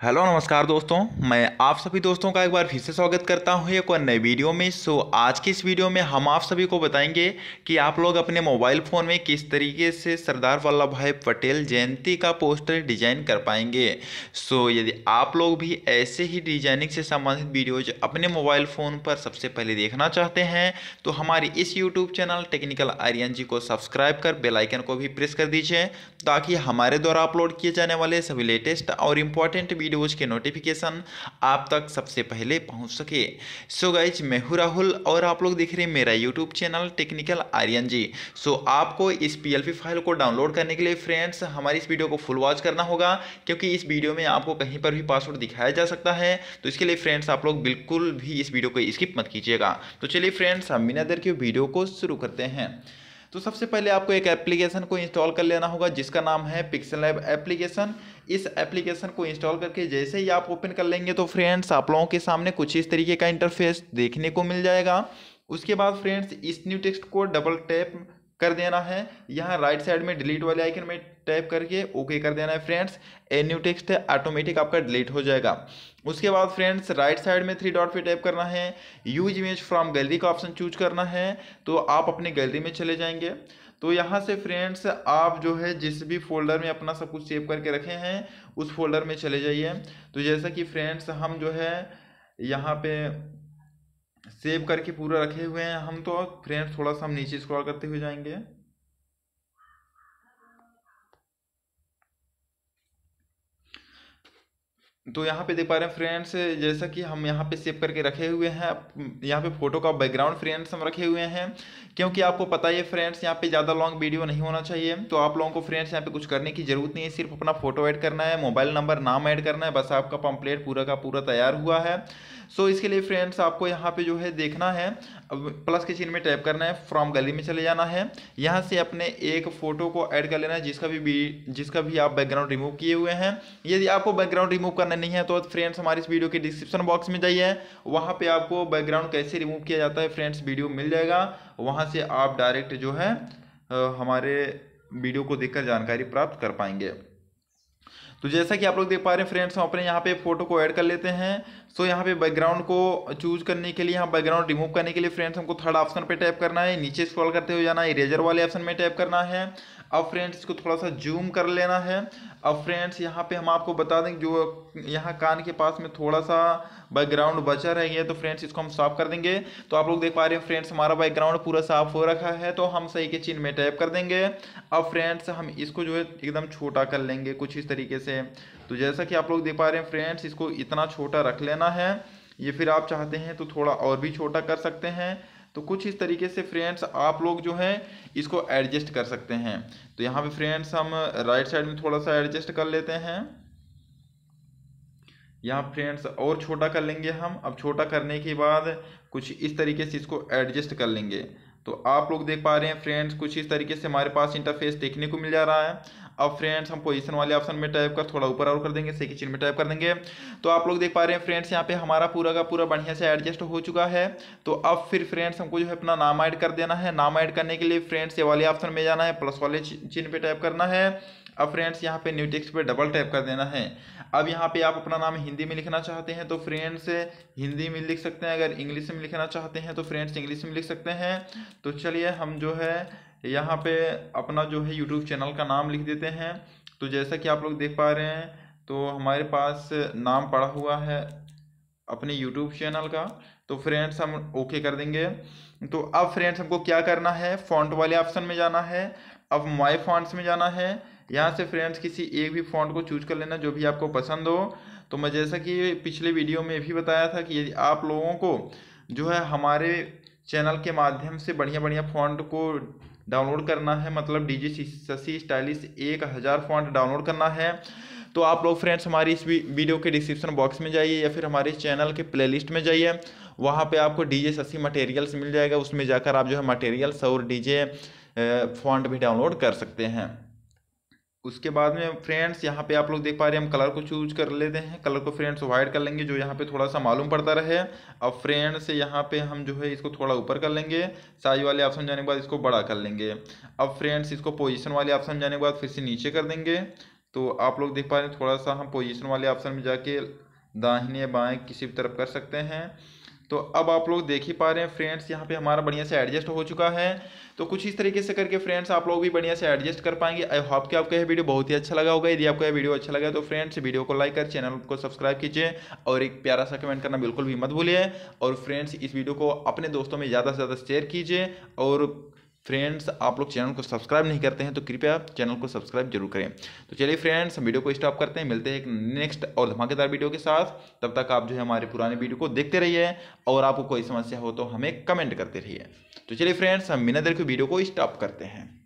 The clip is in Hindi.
हेलो नमस्कार दोस्तों। मैं आप सभी दोस्तों का एक बार फिर से स्वागत करता हूँ एक और नए वीडियो में। सो आज की इस वीडियो में हम आप सभी को बताएँगे कि आप लोग अपने मोबाइल फ़ोन में किस तरीके से सरदार वल्लभ भाई पटेल जयंती का पोस्टर डिज़ाइन कर पाएँगे। सो यदि आप लोग भी ऐसे ही डिज़ाइनिंग से संबंधित वीडियोज़ अपने मोबाइल फ़ोन पर सबसे पहले देखना चाहते हैं तो हमारे इस YouTube channel technical Aryan ji को सब्सक्राइब कर बेलाइकन को भी प्रेस कर दीजिए, ताकि हमारे द्वारा अपलोड किए जाने वाले सभी लेटेस्ट और इंपॉर्टेंट वीडियोज़ के नोटिफिकेशन आप तक सबसे पहले पहुँच सके। सो गाइज़ मैं हूँ राहुल और आप लोग देख रहे हैं मेरा YouTube channel technical Aryan ji. So आपको इस पीएलपी फ़ाइल को डाउनलोड करने के लिए फ्रेंड्स हमारी इस वीडियो को फुल वॉच करना होगा, क्योंकि इस वीडियो में आपको कहीं पर भी पासवर्ड दिखाया जा सकता है। तो इसके लिए फ्रेंड्स आप लोग बिल्कुल भी इस वीडियो को स्किप मत कीजिएगा। तो चलिए फ्रेंड्स हम बिना देर के वीडियो को शुरू करते हैं। तो सबसे पहले आपको एक एप्लीकेशन को इंस्टॉल कर लेना होगा, जिसका नाम है पिक्सल लैब एप्लीकेशन इस एप्लीकेशन को इंस्टॉल करके जैसे ही आप ओपन कर लेंगे तो फ्रेंड्स आप लोगों के सामने कुछ इस तरीके का इंटरफेस देखने को मिल जाएगा। उसके बाद फ्रेंड्स इस न्यू टेक्स्ट को डबल टैप कर देना है। यहाँ राइट साइड में डिलीट वाले आइकन में टैप करके ओके कर देना है फ्रेंड्स ए न्यू टेक्स्ट है ऑटोमेटिक आपका डिलीट हो जाएगा। उसके बाद फ्रेंड्स राइट साइड में थ्री डॉट पे टैप करना है। यूज़ इमेज फ्रॉम गैलरी का ऑप्शन चूज़ करना है। तो आप अपनी गैलरी में चले जाएँगे। तो यहाँ से फ्रेंड्स आप जो है, जिस भी फोल्डर में अपना सब कुछ सेव करके रखे हैं, उस फोल्डर में चले जाइए। तो जैसा कि फ्रेंड्स हम जो है, यहाँ पे सेव करके पूरा रखे हुए हैं। हम तो फ्रेंड्स थोड़ा सा हम नीचे स्क्रॉल करते हुए जाएँगे। तो यहाँ पे देख पा रहे हैं फ्रेंड्स जैसा कि हम यहाँ पे सेव करके रखे हुए हैं, यहाँ पे फ़ोटो का बैकग्राउंड फ्रेंड्स हम रखे हुए हैं, क्योंकि आपको पता ही फ्रेंड्स यहाँ पे ज़्यादा लॉन्ग वीडियो नहीं होना चाहिए तो आप लोगों को फ्रेंड्स यहाँ पे कुछ करने की ज़रूरत नहीं है, सिर्फ़ अपना फ़ोटो ऐड करना है मोबाइल नंबर नाम ऐड करना है, बस आपका पम्पलेट पूरा का पूरा तैयार हुआ है। सो इसके लिए फ्रेंड्स आपको यहाँ पे जो है देखना है प्लस के चिन्ह में टैप करना है फ्रॉम गैलरी में चले जाना है। यहाँ से अपने एक फ़ोटो को ऐड कर लेना है, जिसका भी जिसका भी आप बैकग्राउंड रिमूव किए हुए हैं। यदि आपको बैकग्राउंड रिमूव करना नहीं है तो फ्रेंड्स हमारे इस वीडियो के डिस्क्रिप्शन बॉक्स में जाइए। वहाँ पर आपको बैकग्राउंड कैसे रिमूव किया जाता है फ्रेंड्स वीडियो मिल जाएगा। वहाँ से आप डायरेक्ट जो है हमारे वीडियो को देखकर जानकारी प्राप्त कर पाएँगे। तो जैसा कि आप लोग देख पा रहे हैं फ्रेंड्स हम अपने यहाँ पे फ़ोटो को ऐड कर लेते हैं। सो यहाँ पे बैकग्राउंड को चूज़ करने के लिए, यहाँ बैकग्राउंड रिमूव करने के लिए फ्रेंड्स हमको थर्ड ऑप्शन पे टैप करना है। नीचे स्क्रॉल करते हुए जाना है इरेजर वाले ऑप्शन में टैप करना है। अब फ्रेंड्स इसको थोड़ा सा जूम कर लेना है। अब फ्रेंड्स यहाँ पे हम आपको बता दें जो यहाँ कान के पास में थोड़ा सा बैकग्राउंड बचा रह गया तो फ्रेंड्स इसको हम साफ़ कर देंगे। तो आप लोग देख पा रहे हैं फ्रेंड्स हमारा बैकग्राउंड पूरा साफ़ हो रखा है तो हम सही के चिन्ह में टैप कर देंगे। अब फ्रेंड्स हम इसको जो है एकदम छोटा कर लेंगे कुछ इस तरीके से। तो जैसा कि आप लोग देख पा रहे हैं फ्रेंड्स इसको इतना छोटा रख लेना है। ये फिर आप चाहते हैं तो थोड़ा और भी छोटा कर सकते हैं। तो कुछ इस तरीके से फ्रेंड्स आप लोग जो हैं, इसको एडजस्ट कर सकते हैं। तो यहाँ पे फ्रेंड्स हम राइट साइड में थोड़ा सा एडजस्ट कर लेते हैं। यहाँ फ्रेंड्स और छोटा कर लेंगे हम। अब छोटा करने के बाद कुछ इस तरीके से इसको एडजस्ट कर लेंगे। तो आप लोग देख पा रहे हैं फ्रेंड्स कुछ इस तरीके से हमारे पास इंटरफेस देखने को मिल जा रहा है। अब फ्रेंड्स हम पोजीशन वाले ऑप्शन में टाइप कर, थोड़ा ऊपर और कर देंगे सेकी चिन्ह में टाइप कर देंगे। तो आप लोग देख पा रहे हैं फ्रेंड्स यहाँ पे हमारा पूरा का पूरा बढ़िया से एडजस्ट हो चुका है। तो अब फिर फ्रेंड्स हमको जो है अपना नाम ऐड कर देना है। नाम ऐड करने के लिए फ्रेंड्स ये वाले ऑप्शन में जाना है प्लस वाले चिन्ह पे टाइप करना है। अब फ्रेंड्स यहाँ पे न्यू टेक्स्ट पे डबल टैप कर देना है। अब यहाँ पे आप अपना नाम हिंदी में लिखना चाहते हैं तो फ्रेंड्स हिंदी में लिख सकते हैं। अगर इंग्लिश में लिखना चाहते हैं तो फ्रेंड्स इंग्लिश में लिख सकते हैं। तो चलिए, हम जो है यहाँ पे अपना जो है यूट्यूब चैनल का नाम लिख देते हैं। तो जैसा कि आप लोग देख पा रहे हैं तो हमारे पास नाम पड़ा हुआ है अपने यूट्यूब चैनल का। तो फ्रेंड्स हम ओके कर देंगे। तो अब फ्रेंड्स हमको क्या करना है? फॉन्ट वाले ऑप्शन में जाना है। अब माई फॉन्ट्स में जाना है। यहाँ से फ्रेंड्स किसी एक भी फॉन्ट को चूज़ कर लेना जो भी आपको पसंद हो। तो मैं जैसा कि पिछले वीडियो में भी बताया था कि यदि आप लोगों को जो है हमारे चैनल के माध्यम से बढ़िया बढ़िया फॉन्ट को डाउनलोड करना है मतलब डी जी शशि स्टाइलिश एक हज़ार फॉन्ट डाउनलोड करना है। तो आप लोग फ्रेंड्स हमारी इस वीडियो के डिस्क्रिप्शन बॉक्स में जाइए या फिर हमारे चैनल के प्लेलिस्ट में जाइए। वहाँ पे आपको डी जे ससी मटेरियल्स मिल जाएगा, उसमें जाकर आप जो है मटेरियल्स और डी जे फॉन्ट भी डाउनलोड कर सकते हैं। उसके बाद में फ्रेंड्स यहाँ पे आप लोग देख पा रहे हैं, हम कलर को चूज़ कर लेते हैं। कलर को फ्रेंड्स वाइट कर लेंगे, जो यहाँ पे थोड़ा सा मालूम पड़ता रहे। अब फ्रेंड्स यहाँ पे हम जो है, इसको थोड़ा ऊपर कर लेंगे। साइज़ वाले ऑप्शन जाने के बाद इसको बड़ा कर लेंगे। अब फ्रेंड्स इसको पोजिशन वाले ऑप्शन जाने के बाद फिर से नीचे कर देंगे। तो आप लोग देख पा रहे हैं, थोड़ा सा हम पोजिशन वाले ऑप्शन में जाके दाहिने बाएँ किसी भी तरफ़ कर सकते हैं। तो अब आप लोग देख ही पा रहे हैं फ्रेंड्स, यहाँ पे हमारा बढ़िया से एडजस्ट हो चुका है। तो कुछ इस तरीके से करके फ्रेंड्स आप लोग भी बढ़िया से एडजस्ट कर पाएँगे। आई होप कि आपको यह वीडियो बहुत ही अच्छा लगा होगा। यदि आपको यह वीडियो अच्छा लगा तो फ्रेंड्स, वीडियो को लाइक कर, चैनल को सब्सक्राइब कीजिए और एक प्यारा सा कमेंट करना बिल्कुल भी मत भूलिए। और फ्रेंड्स, इस वीडियो को अपने दोस्तों में ज़्यादा से ज़्यादा शेयर कीजिए और फ्रेंड्स, आप लोग चैनल को सब्सक्राइब नहीं करते हैं तो कृपया चैनल को सब्सक्राइब ज़रूर करें। तो चलिए फ्रेंड्स, हम वीडियो को स्टॉप करते हैं, मिलते हैं एक नेक्स्ट और धमाकेदार वीडियो के साथ। तब तक आप जो है हमारे पुराने वीडियो को देखते रहिए और आपको कोई समस्या हो तो हमें कमेंट करते रहिए। तो चलिए फ्रेंड्स, हम बिना देर के वीडियो को स्टॉप करते हैं।